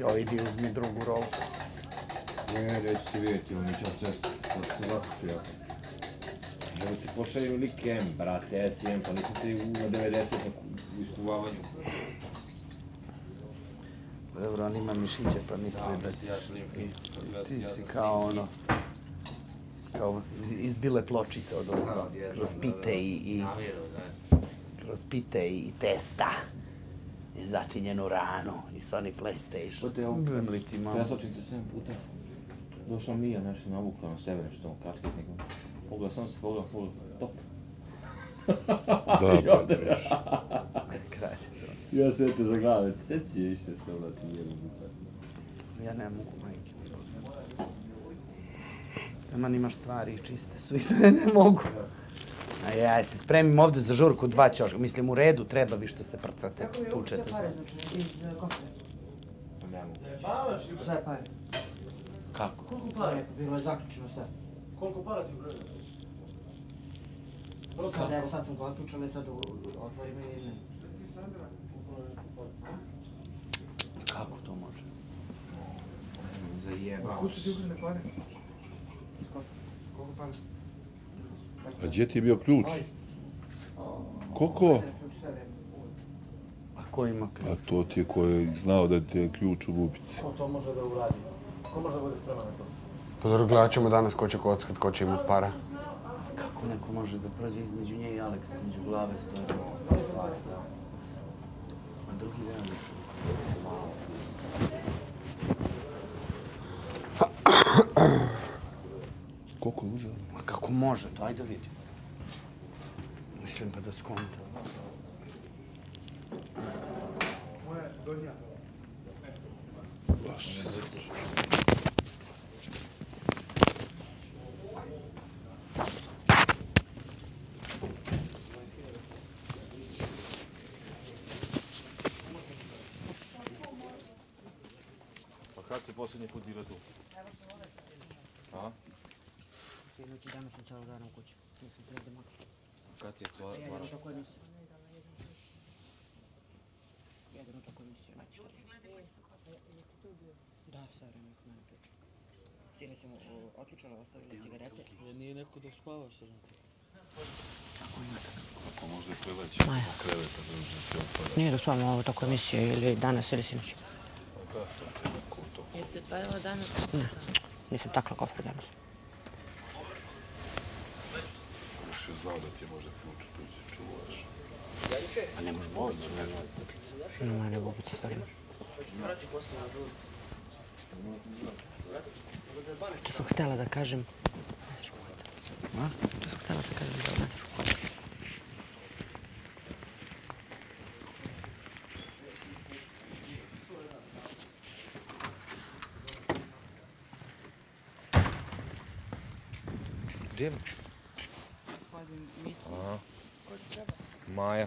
Jo, idi uzmi drugu rolu. Ne, neću se vidjeti, on će sad se zakuću ja. Evo ti pošalju li kem, brate, SM, pa nisam se u 90 u iskuvavanju. Dobro, on ima mišiće pa misli da si... ja slim fit. Ti si kao ono... Kao iz- izbile pločice od ozdo. Kroz pite i, i kroz pite i testa. I začinjenu ranu i Sony Playstation. Ko te ovo? Budem li ti malo? Presočice 7 puta. Došla Mija nešto navukla na sebe, nešto tamo kačket nekom. Pogleda, sam se pogleda, pogleda, top. Da, pa. Kraljica. Ja se te za glave, sve će više se onda ti jedu Ja ne mogu, majke. Taman imaš stvari čiste su i sve ne mogu. A ja se spremim ovde za žurku dva ćoška. Mislim, u redu treba vi što se prcate, Kako je tučete. sve pare, znači, iz uh, kofre? Ne mogu. Sve pare. Kako? Koliko para je bilo je zaključeno sve? Koliko para ti ubrali? Sad, evo, sad sam zaključala i sad otvorim i ne. Kako to može? Zajebao. Kud su ti ubrali pare? Koliko para? A gdje ti je bio ključ? Koliko? A ko ima ključ? A to ti je ko je znao da ti je ključ u bubici. Ko to može da uradi? Ko može da bude spreman na to? Pa dobro, gledat ćemo danas ko će kockat, ko će imat para. Kako neko može da prođe između nje i Alex, između glave stoje? A drugi dan Koliko je uzeo? Ma kako može to? Ajde vidi. Mislim pa da skonta. Se. Pa kad si posljednji put bila tu? A? Sinoć i danas sam cijelo dan u kući. Nisam pred demak. Kad si je to Jedino otvara? tako emisiju. Jedino tako emisiju, neću šta ti. Da, sve vreme kod mene priča. Sinoć sam o, otključala, ostavila cigarete. Nije neko da spava sad. Pa možda je preleći Maja. kreveta druže ti otpada. Nije da spavam ovo tako emisije ili danas ili sinoć. Jesi odvajala danas? Ne, nisam takla kofru danas. ще задати, може да включите да си чуваш. А не може болицу, не може болицу. Не може болицу, сори. To sam htjela da kažem. Ne znaš kod. To sam htjela da kažem, Aha. Maja.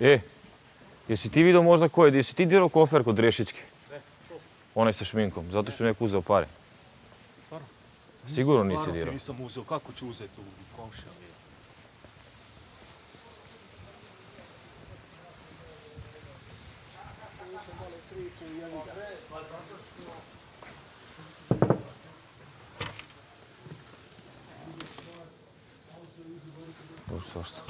E, jesi ti vidio možda ko je, jesi ti dirao kofer kod Rešićke? Ne, Onaj sa šminkom, zato što je neko uzeo pare. Stvarno? Sigurno nisi Stvarno ti dirao. nisam uzeo, kako ću uzeti u komšija mi? Može svašta.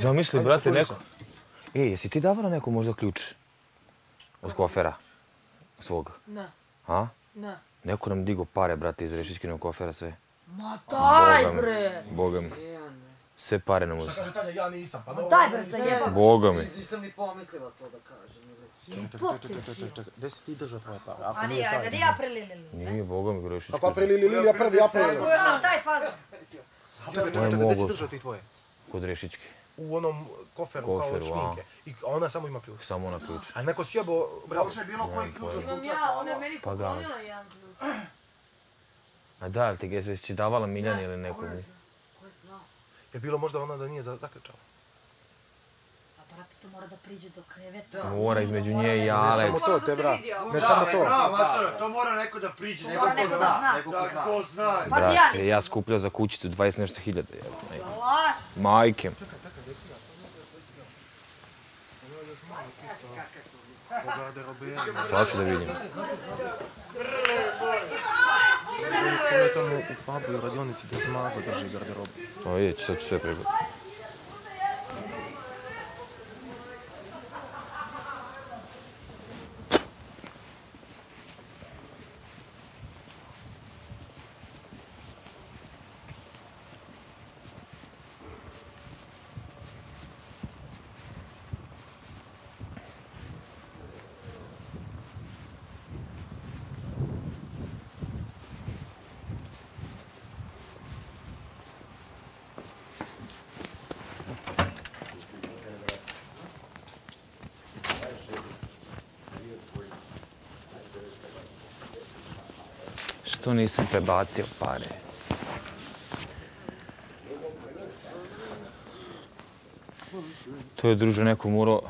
Zamisli, brate, neko... E, jesi ti davala neko možda ključ? Od kofera? Svog? Ne, A? ne. Neko nam digo pare, brate, iz Rešićkinog kofera, sve. Ma daj Boga mi, bre! Boga mi. Sve pare nam uzeo. Kaže Tanja, ja nisam, pa Ma daj bre se jeba! Boga mi. Nisam ni pomislila to da kažem. Poteži! Gdje si ti držao tvoje pare? A nije, ajde, nije april ili Nije, Boga mi, Rešićki. Kako april ili Lilija prvi april? A, daj faza! Čekaj, Moje čekaj, čekaj, gdje si držao ti tvoje? Kod Rešićki. U onom koferu, kao od a. šminke. I ona samo ima ključ. Samo na ključ. A neko sjebo, bravo. Nemam pojma. Imam ja, ona je meni Pa poklonila jedan ključ. A da, ali ti ga si davala Miljani ili nekom? Ko je zna- ko je bilo možda ona da nije za- zaključala? A Brate, to mora da priđe do kreveta. Mora između nje i Ne Alex. samo to, te bra. Ne samo to. To mora neko da priđe, neko ko neko da zna. Da, ko zna. Pa si ja Brate, nisam. ja skupljao za kućicu 20 nešto hiljada. jel? Laž. Majke. Sad ću da vidim. Kome tamo u pubu i u radionici da zmago drži garderobu. To je, sad ću Što nisam prebacio pare? To je druže neko morao...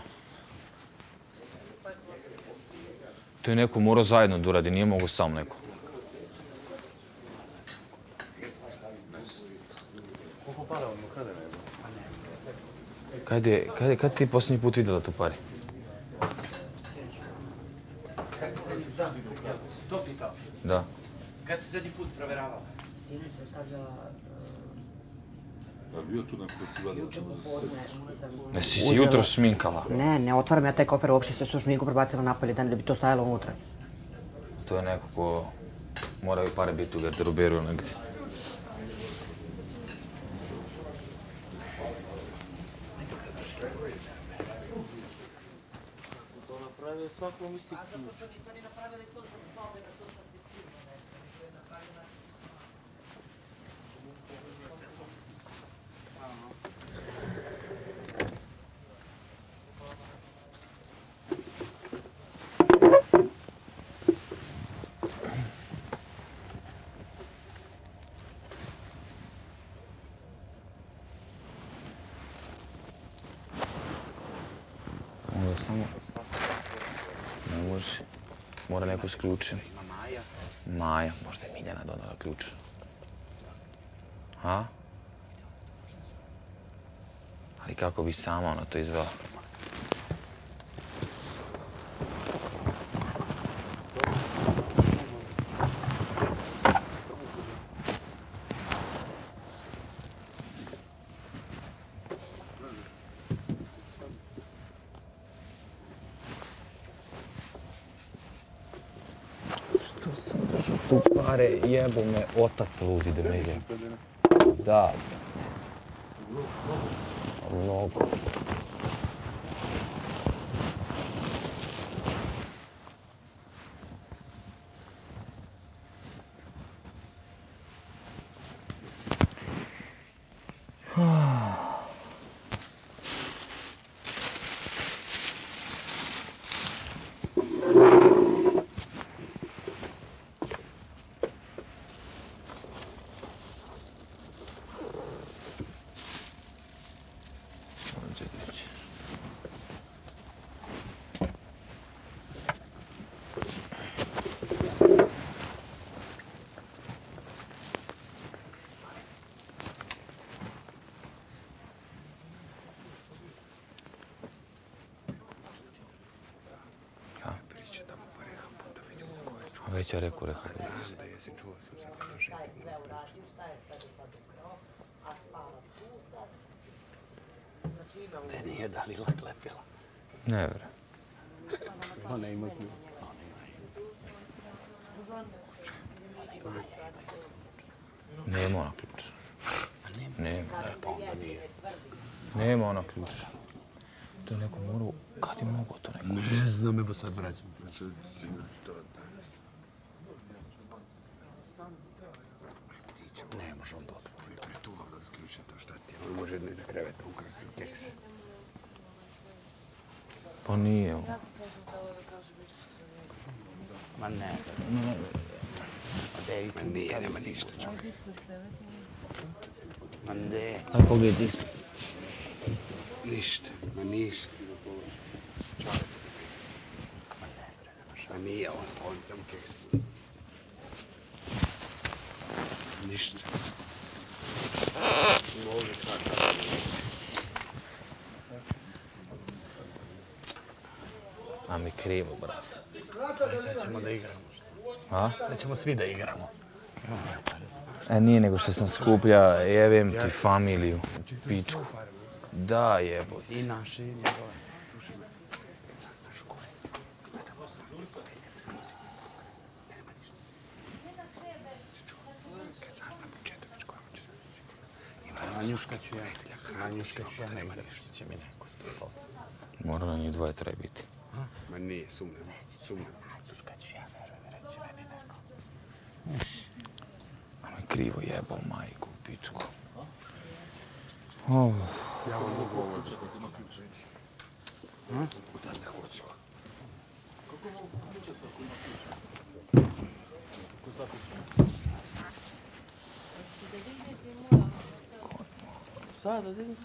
To je neko morao zajedno da uradi, nije mogo sam neko. Koliko para vam ukrade ne? Kad je, kad je, kad ti posljednji put vidjela tu pare? Pitao. Da. Kad si zadnji put proveravala? Sinu sam stavljala Pa bio tu neko si juče popodne, sam... Jesi se jutro šminkala? Ne, ne otvaram ja taj kofer, uopšte sve su šminku prebacila napolje, da ne bi to stajalo unutra. To je neko ko moraju pare biti u garderoberu negdje. To napravio svakom isti ključ. Onda neko s ključem. Maja. Maja, možda je Miljana donala ključ. A? Ali kako bi sama ona to izvela? Tu pare, jebu me otac ludi da me je. Da. Mnogo. Već je rekao rehab. Da jesi čuo sam sad to šetim. Ne, nije Dalila klepila. Ne vre. Ona ima ključ. Nema ona ključ. Nema. Pa onda nije. Nema ona ključ. To je neko morao... Kad je mogo to neko? Ne znam, evo sad vraćam. Znači, sinoć to Ne može on da otvori. Pretuva da zaključa to šta ti je. On može ne za kreveta ukrasti kekse. Pa nije ovo. Ma ne. Ma Devi, Ma nije, nema ništa čovjek. Ma ne. Aj pogledaj ispred. Ništa, ma ništa. Čovjek. Ma nije on, on samo keks. Ništa. Može kako. A mi krivo, brate. Sad ćemo da igramo. A? Sad ćemo svi da igramo. E, nije nego što sam skuplja, jevem ti familiju, pičku. Da, jebo. I naše, i njegove. Manjuška ću ja. Manjuška ću ja, nema ništa će mi neko sto Mora na njih dvoje treba biti. Ma nije, sumnjam. Sumnjam. Manjuška ću ja, veruj mi, reći meni neko. A mi krivo jebao majku, pičku. Oh. Ja vam mogu ovo za kako ima ključ redi. Ha? Udar za kocku. Kako mogu ključati ako ima ključ? Ko zaključa? Sad, da vidim.